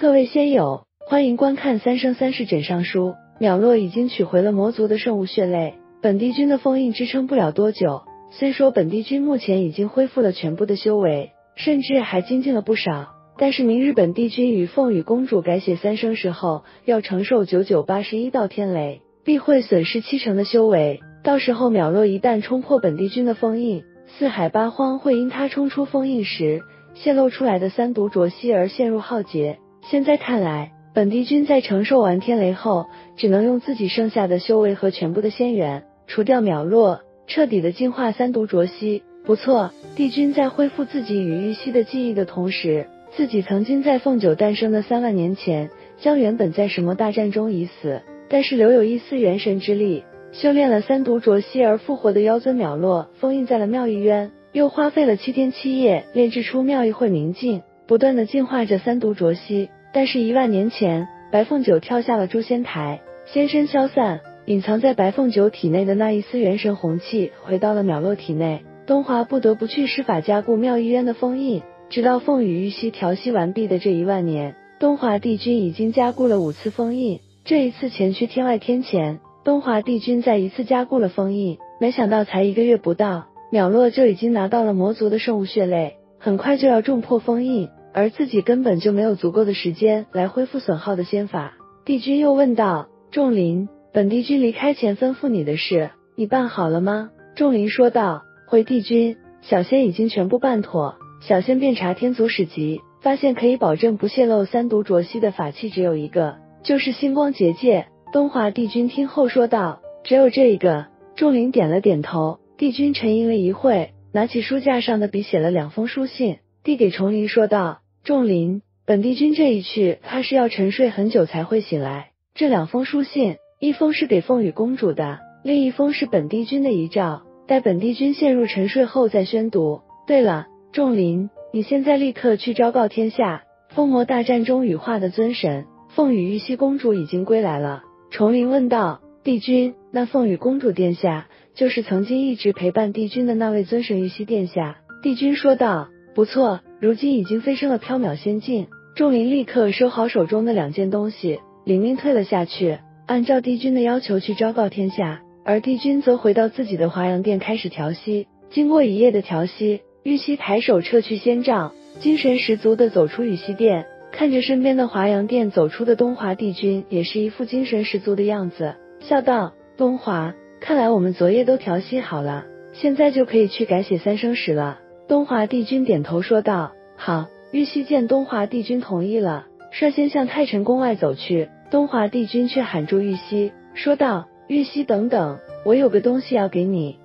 各位仙友，欢迎观看《三生三世枕上书》。淼洛已经取回了魔族的圣物血泪，本帝君的封印支撑不了多久。虽说本帝君目前已经恢复了全部的修为，甚至还精进了不少，但是明日本帝君与凤羽公主改写三生石后，要承受九九八十一道天雷，必会损失七成的修为。到时候淼洛一旦冲破本帝君的封印，四海八荒会因他冲出封印时泄露出来的三毒浊息而陷入浩劫。现在看来，本帝君在承受完天雷后，只能用自己剩下的修为和全部的仙元，除掉秒落，彻底的净化三毒浊息。不错，帝君在恢复自己与玉溪的记忆的同时，自己曾经在凤九诞生的三万年前，将原本在什么大战中已死，但是留有一丝元神之力，修炼了三毒浊息而复活的妖尊秒落，封印在了妙玉渊，又花费了七天七夜炼制出妙玉会明镜，不断的净化着三毒浊息。但是，一万年前，白凤九跳下了诛仙台，仙身消散，隐藏在白凤九体内的那一丝元神红气回到了淼落体内。东华不得不去施法加固妙意渊的封印，直到凤羽玉溪调息完毕的这一万年，东华帝君已经加固了五次封印。这一次前去天外天前，东华帝君再一次加固了封印。没想到才一个月不到，淼落就已经拿到了魔族的圣物血泪，很快就要重破封印。而自己根本就没有足够的时间来恢复损耗的仙法。帝君又问道：“仲林，本帝君离开前吩咐你的事，你办好了吗？”仲林说道：“回帝君，小仙已经全部办妥。小仙遍查天族史籍，发现可以保证不泄露三毒浊息的法器只有一个，就是星光结界。”东华帝君听后说道：“只有这一个。”仲林点了点头。帝君沉吟了一会，拿起书架上的笔，写了两封书信。递给崇林说道：“仲林，本帝君这一去，怕是要沉睡很久才会醒来。这两封书信，一封是给凤羽公主的，另一封是本帝君的遗诏，待本帝君陷入沉睡后再宣读。对了，仲林，你现在立刻去昭告天下，封魔大战中羽化的尊神凤羽玉溪公主已经归来了。”崇林问道：“帝君，那凤羽公主殿下，就是曾经一直陪伴帝君的那位尊神玉溪殿下？”帝君说道。不错，如今已经飞升了缥缈仙境。仲林立刻收好手中的两件东西，领命退了下去，按照帝君的要求去昭告天下。而帝君则回到自己的华阳殿开始调息。经过一夜的调息，玉溪抬手撤去仙杖，精神十足的走出羽溪殿，看着身边的华阳殿走出的东华帝君，也是一副精神十足的样子，笑道：“东华，看来我们昨夜都调息好了，现在就可以去改写三生石了。”东华帝君点头说道：“好。”玉溪见东华帝君同意了，率先向太晨宫外走去。东华帝君却喊住玉溪，说道：“玉溪，等等，我有个东西要给你。”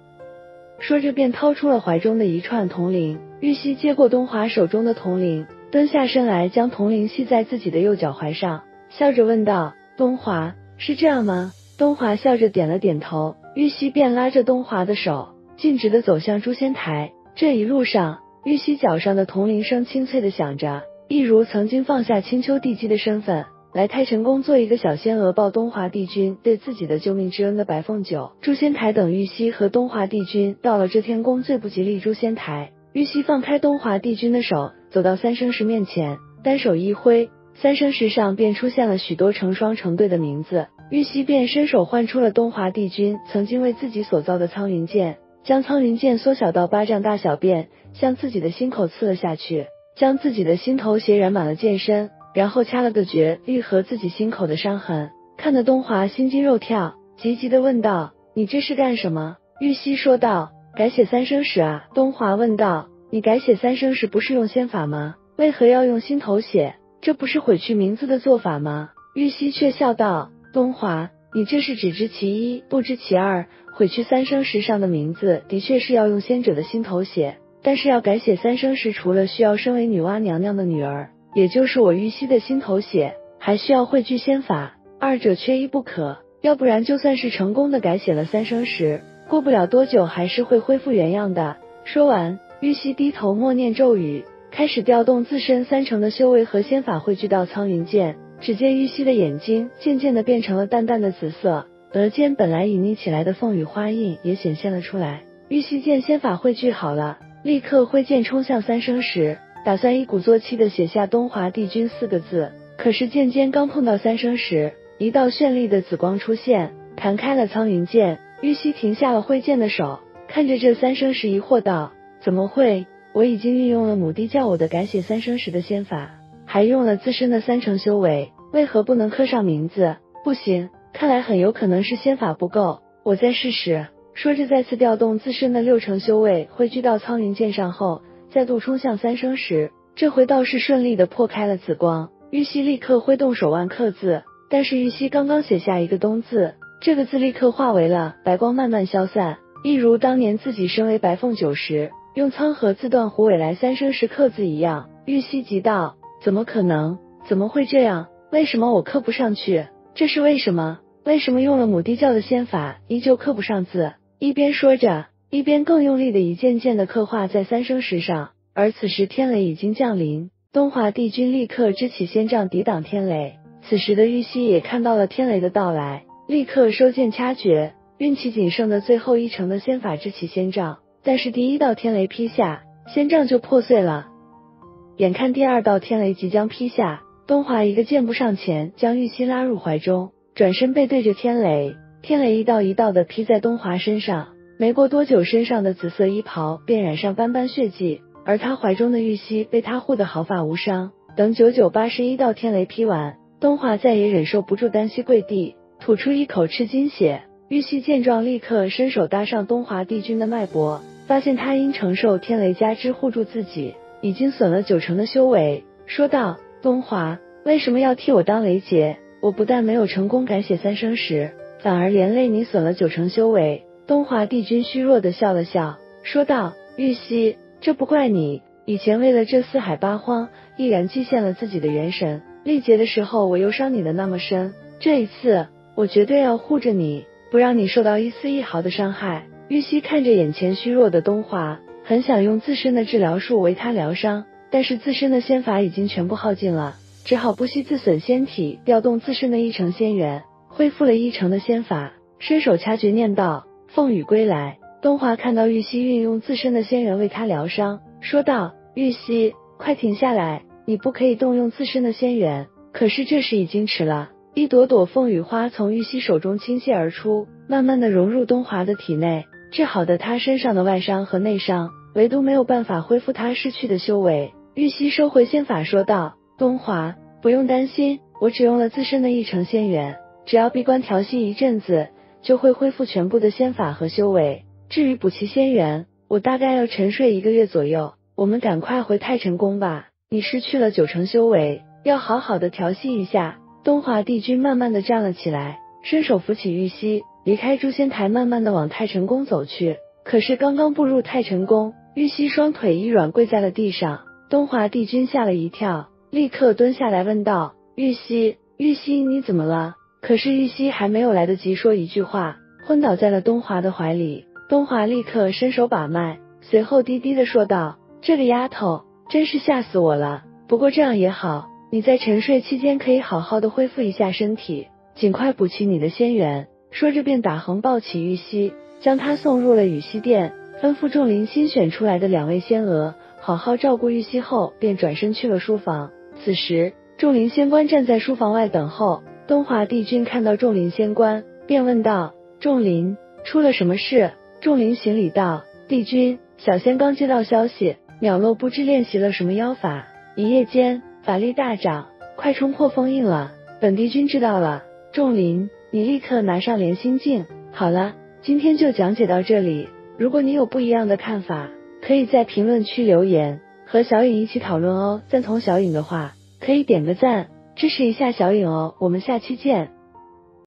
说着便掏出了怀中的一串铜铃。玉溪接过东华手中的铜铃，蹲下身来，将铜铃系在自己的右脚踝上，笑着问道：“东华，是这样吗？”东华笑着点了点头。玉溪便拉着东华的手，径直的走向诛仙台。这一路上，玉溪脚上的铜铃声清脆的响着，一如曾经放下青丘帝姬的身份，来太晨宫做一个小仙娥报东华帝君对自己的救命之恩的白凤九、诛仙台等。玉溪和东华帝君到了这天宫最不吉利诛仙台，玉溪放开东华帝君的手，走到三生石面前，单手一挥，三生石上便出现了许多成双成对的名字。玉溪便伸手唤出了东华帝君曾经为自己所造的苍云剑。将苍云剑缩小到巴掌大小，便向自己的心口刺了下去，将自己的心头血染满了剑身，然后掐了个诀，愈合自己心口的伤痕。看得东华心惊肉跳，急急的问道：“你这是干什么？”玉溪说道：“改写三生石啊。”东华问道：“你改写三生石不是用仙法吗？为何要用心头血？这不是毁去名字的做法吗？”玉溪却笑道：“东华，你这是只知其一，不知其二。”毁去三生石上的名字，的确是要用仙者的心头血，但是要改写三生石，除了需要身为女娲娘娘的女儿，也就是我玉溪的心头血，还需要汇聚仙法，二者缺一不可。要不然，就算是成功的改写了三生石，过不了多久还是会恢复原样的。说完，玉溪低头默念咒语，开始调动自身三成的修为和仙法汇聚到苍云剑。只见玉溪的眼睛渐渐的变成了淡淡的紫色。额间本来隐匿起来的凤羽花印也显现了出来。玉溪见仙法汇聚好了，立刻挥剑冲向三生石，打算一鼓作气的写下“东华帝君”四个字。可是剑尖刚碰到三生石，一道绚丽的紫光出现，弹开了苍云剑。玉溪停下了挥剑的手，看着这三生石，疑惑道：“怎么会？我已经运用了母帝教我的改写三生石的仙法，还用了自身的三成修为，为何不能刻上名字？不行，看来很有可能是仙法不够。我再试试。”说着，再次调动自身的六成修为，汇聚到苍云剑上后，再度冲向三生石。这回倒是顺利的破开了紫光。玉溪立刻挥动手腕刻字，但是玉溪刚刚写下一个东字。这个字立刻化为了白光，慢慢消散，一如当年自己身为白凤九时，用苍河自断虎尾来三生石刻字一样。玉溪急道：“怎么可能？怎么会这样？为什么我刻不上去？这是为什么？为什么用了母帝教的仙法，依旧刻不上字？”一边说着，一边更用力的一件件的刻画在三生石上。而此时天雷已经降临，东华帝君立刻支起仙杖抵挡天雷。此时的玉溪也看到了天雷的到来。立刻收剑掐诀，运起仅剩的最后一成的仙法支起仙杖，但是第一道天雷劈下，仙杖就破碎了。眼看第二道天雷即将劈下，东华一个箭步上前，将玉溪拉入怀中，转身背对着天雷，天雷一道一道的劈在东华身上。没过多久，身上的紫色衣袍便染上斑斑血迹，而他怀中的玉溪被他护得毫发无伤。等九九八十一道天雷劈完，东华再也忍受不住，单膝跪地。吐出一口赤金血，玉溪见状，立刻伸手搭上东华帝君的脉搏，发现他因承受天雷加之护住自己，已经损了九成的修为，说道：“东华，为什么要替我当雷劫？我不但没有成功改写三生石，反而连累你损了九成修为。”东华帝君虚弱的笑了笑，说道：“玉溪，这不怪你，以前为了这四海八荒，毅然祭献了自己的元神，历劫的时候我又伤你的那么深，这一次。”我绝对要护着你，不让你受到一丝一毫的伤害。玉溪看着眼前虚弱的东华，很想用自身的治疗术为他疗伤，但是自身的仙法已经全部耗尽了，只好不惜自损仙体，调动自身的一成仙元，恢复了一成的仙法，伸手掐诀念道：“凤羽归来。”东华看到玉溪运用自身的仙元为他疗伤，说道：“玉溪，快停下来，你不可以动用自身的仙元。”可是这时已经迟了。一朵朵凤羽花从玉溪手中倾泻而出，慢慢的融入东华的体内，治好的他身上的外伤和内伤，唯独没有办法恢复他失去的修为。玉溪收回仙法，说道：“东华，不用担心，我只用了自身的一成仙元，只要闭关调息一阵子，就会恢复全部的仙法和修为。至于补齐仙元，我大概要沉睡一个月左右。我们赶快回太晨宫吧，你失去了九成修为，要好好的调息一下。”东华帝君慢慢的站了起来，伸手扶起玉溪，离开诛仙台，慢慢的往太晨宫走去。可是刚刚步入太晨宫，玉溪双腿一软，跪在了地上。东华帝君吓了一跳，立刻蹲下来问道：“玉溪，玉溪，你怎么了？”可是玉溪还没有来得及说一句话，昏倒在了东华的怀里。东华立刻伸手把脉，随后低低的说道：“这个丫头真是吓死我了。不过这样也好。”你在沉睡期间可以好好的恢复一下身体，尽快补齐你的仙元。说着便打横抱起玉溪，将她送入了羽溪殿，吩咐众灵新选出来的两位仙娥好好照顾玉溪后，便转身去了书房。此时，众灵仙官站在书房外等候。东华帝君看到众灵仙官，便问道：“众灵，出了什么事？”众灵行礼道：“帝君，小仙刚接到消息，淼洛不知练习了什么妖法，一夜间。”法力大涨，快冲破封印了。本帝君知道了。仲林，你立刻拿上连心镜。好了，今天就讲解到这里。如果你有不一样的看法，可以在评论区留言，和小影一起讨论哦。赞同小影的话，可以点个赞，支持一下小影哦。我们下期见。